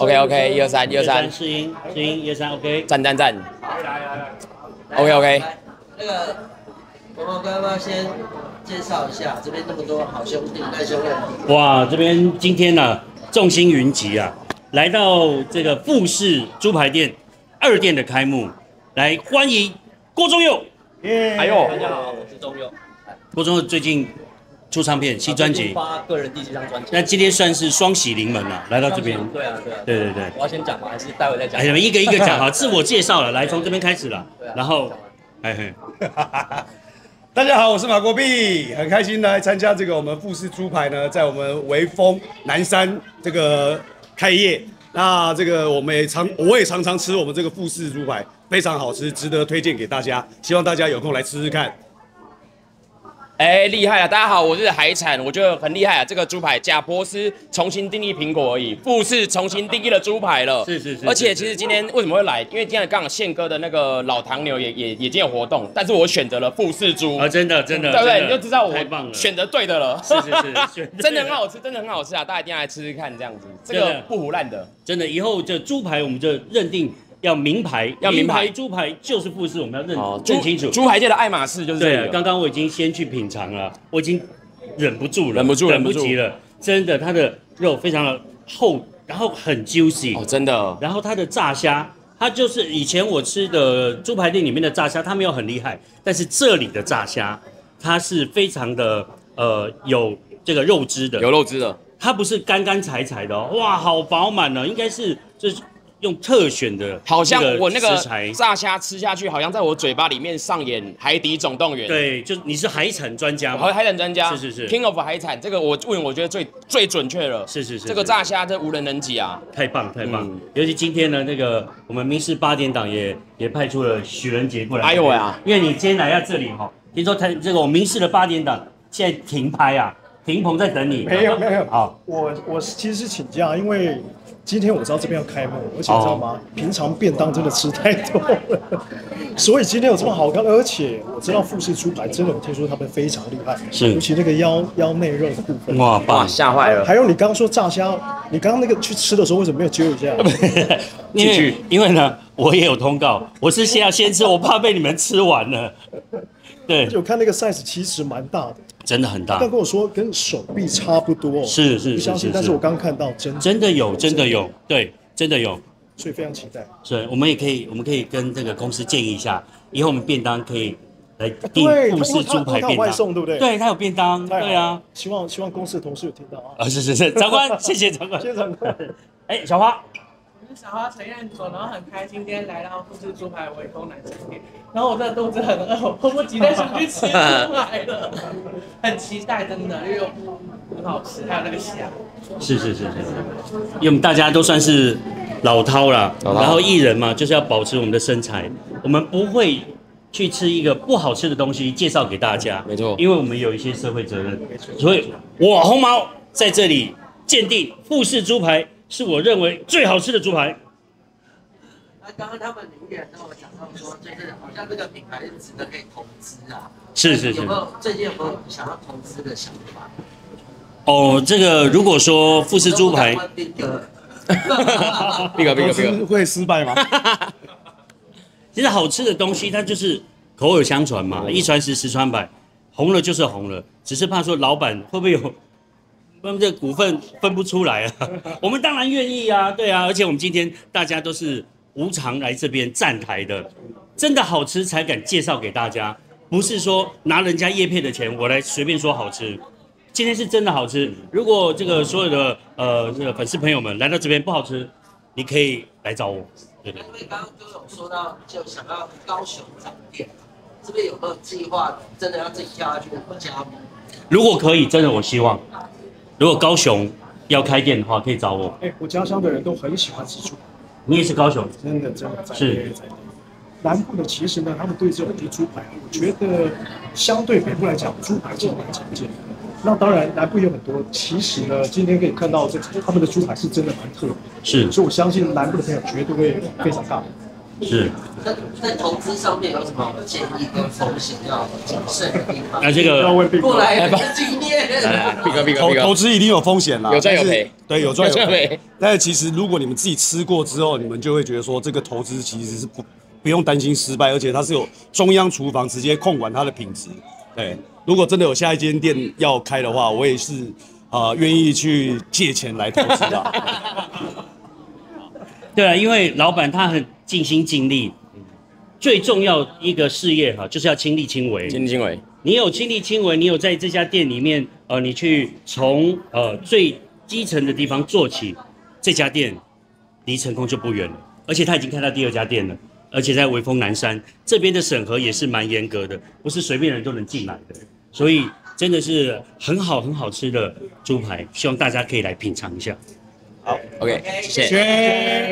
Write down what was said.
OK OK，一二三，一二三，试音试音，一二三，OK。站站站。OK OK。那个，我们要不要先介绍一下这边那么多好兄弟、带兄弟？哇，这边今天呢，众星云集啊，来到这个富士猪排店二店的开幕，来欢迎郭宗佑。耶！哎呦，大家好，我是忠佑。郭宗佑最近出唱片，新专辑，发个人第几张专辑。那今天算是双喜临门了，来到这边。对啊，对啊。对对对。我要先讲吗？还是待会再讲？哎，一个一个讲好，自我介绍了，来从这边开始了。然后，哎嘿，大家好，我是马国碧，很开心来参加这个我们富士猪排呢，在我们微风南山这个开业。那这个我们也常，我也常常吃我们这个富士猪排，非常好吃，值得推荐给大家。希望大家有空来吃吃看。哎，厉害啊！大家好，我是海产，我觉得很厉害啊。这个猪排，贾博士重新定义苹果而已，富士重新定义了猪排了。是是是。而且其实今天为什么会来？因为今天刚好宪哥的那个老唐牛也也也今天有活动，但是我选择了富士猪啊，真的真的，对不对？你就知道我选择对的了。是是 是，真的很好吃，真的很好吃啊！大家一定要来吃吃看，这样子，这个不胡烂的。真的，以后这猪排我们就认定。要名牌，要名牌猪排就是富士，我们要认认清楚。猪排界的爱马仕就是对。刚刚我已经先去品尝了，我已经忍不住了，忍不住，忍不及了。真的，它的肉非常的厚，然后很 juicy，哦，真的。然后它的炸虾，它就是以前我吃的猪排店里面的炸虾，它没有很厉害，但是这里的炸虾，它是非常的呃有这个肉汁的，有肉汁的，它不是干干柴柴的哦，哇，好饱满哦，应该是这是。用特选的，好像我那个炸虾吃下去，好像在我嘴巴里面上演《海底总动员》。对，就是你是海产专家吗？海产专家，是是是，King of 海产，这个我问，我觉得最最准确了。是是是，这个炸虾这无人能及啊！太棒太棒，尤其今天呢，那个我们民事八点档也也派出了许仁杰过来。哎呦呀！因为你今天来到这里哈，听说他这个我们民事的八点档现在停拍啊，停鹏在等你。没有没有，好，我我其实是请假，因为。今天我知道这边要开幕，而且你知道吗？平常便当真的吃太多了，所以今天有这么好看。而且我知道富士猪排真的，我听说他们非常厉害，是尤其那个腰腰内肉的部分。哇，哇，吓坏了！还有你刚刚说炸虾，你刚刚那个去吃的时候为什么没有揪一下？因为因为呢，我也有通告，我是先要先吃，我怕被你们吃完了。对，我看那个 size 其实蛮大的。真的很大，他跟我说跟手臂差不多，是是不相信，但是我刚看到真真的有，真的有，对，真的有，所以非常期待。是，我们也可以，我们可以跟这个公司建议一下，以后我们便当可以来订富士猪排便当，送对不对？对他有便当，对啊。希望希望公司的同事有听到啊。啊，是是是，长官，谢谢长官，谢谢长官。哎，小花。小花陈彦祖，然后很开心今天来到富士猪排围风南城店，然后我真的肚子很饿，我迫不及待想去吃猪排了，很期待，真的，因为很好吃，还有那个虾。是是是是，因为我们大家都算是老饕了，然后艺人嘛，就是要保持我们的身材，我们不会去吃一个不好吃的东西介绍给大家，没错，因为我们有一些社会责任，没错，所以我红毛在这里鉴定富士猪排。是我认为最好吃的猪排。那刚刚他们留言跟我讲到说，就是好像这个品牌是值得可以投资啊。是是是。有没有最近有没有想要投资的想法？哦，这个如果说富士猪排，那个那个那个会失败吗？其实好吃的东西，它就是口耳相传嘛，一传十，十传百，红了就是红了，只是怕说老板会不会有。我们这股份分不出来啊，我们当然愿意啊，对啊，而且我们今天大家都是无偿来这边站台的，真的好吃才敢介绍给大家，不是说拿人家叶片的钱我来随便说好吃，今天是真的好吃。如果这个所有的呃这个粉丝朋友们来到这边不好吃，你可以来找我。对对。因为刚刚都有说到，就想要高雄展店，这边有没有计划真的要自己跳下去加盟？如果可以，真的我希望。如果高雄要开店的话，可以找我。哎，我家乡的人都很喜欢吃猪排。你也是高雄？真的，真的是。南部的其实呢，他们对这种猪排，我觉得相对北部来讲，猪排是蛮常见的。那当然，南部有很多，其实呢，今天可以看到这他们的猪排是真的蛮特别。是。所以我相信南部的朋友绝对会非常大。是。在在投资上面有什么建议跟风险要谨慎的地方？那这个过来投毕哥，投资一定有风险啦，有赚有赔对，有赚有赔赔。但是其实如果你们自己吃过之后，你们就会觉得说，这个投资其实是不不用担心失败，而且它是有中央厨房直接控管它的品质。对，如果真的有下一间店要开的话，我也是啊愿意去借钱来投资的。对啊，因为老板他很尽心尽力，最重要一个事业哈，就是要亲力亲为。亲力亲为，你有亲力亲为，你有在这家店里面，呃，你去从呃最基层的地方做起，这家店离成功就不远了。而且他已经开到第二家店了，而且在微风南山这边的审核也是蛮严格的，不是随便人都能进来的。所以真的是很好很好吃的猪排，希望大家可以来品尝一下。好 OK，谢谢。